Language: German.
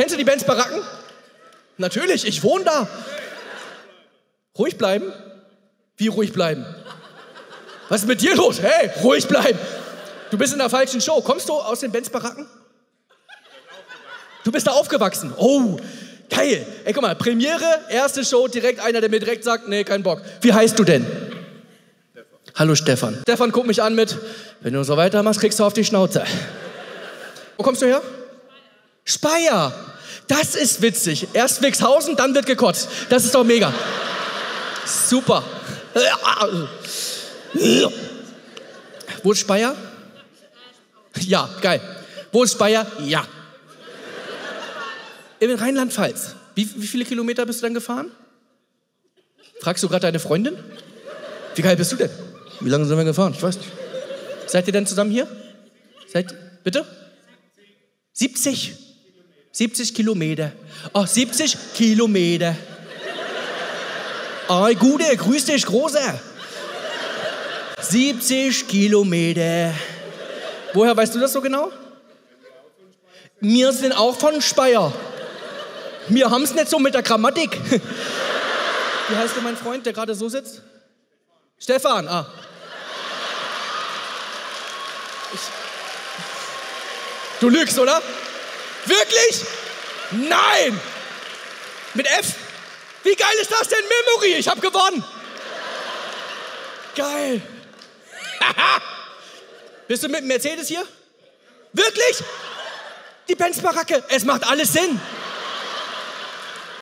Kennst du die Benz Baracken? Natürlich, ich wohne da. Ruhig bleiben? Wie ruhig bleiben? Was ist mit dir los? Hey, ruhig bleiben. Du bist in der falschen Show. Kommst du aus den Benz Baracken? Du bist da aufgewachsen. Oh, geil. Ey, guck mal, Premiere, erste Show, direkt einer, der mir direkt sagt, nee, kein Bock. Wie heißt du denn? Hallo Stefan. Stefan, guck mich an mit, wenn du so weitermachst, kriegst du auf die Schnauze. Wo kommst du her? Speyer. Das ist witzig. Erst Wixhausen, dann wird gekotzt. Das ist doch mega. Super. Wo ist Speyer? Ja, geil. Wo ist Speyer? Ja. In Rheinland-Pfalz. Wie, wie viele Kilometer bist du dann gefahren? Fragst du gerade deine Freundin? Wie geil bist du denn? Wie lange sind wir gefahren? Ich weiß nicht. Seid ihr denn zusammen hier? Seid, bitte? 70. 70 Kilometer. Oh, 70 Kilometer. Oh, Gute, grüß dich, Großer. 70 Kilometer. Woher weißt du das so genau? Wir sind auch von Speyer. Wir haben es nicht so mit der Grammatik. Wie heißt du, mein Freund, der gerade so sitzt? Stefan, ah. Du lügst, oder? Wirklich? Nein! Mit F? Wie geil ist das denn? Memory, ich habe gewonnen. Geil. Bist du mit dem Mercedes hier? Wirklich? Die Benz-Baracke, es macht alles Sinn.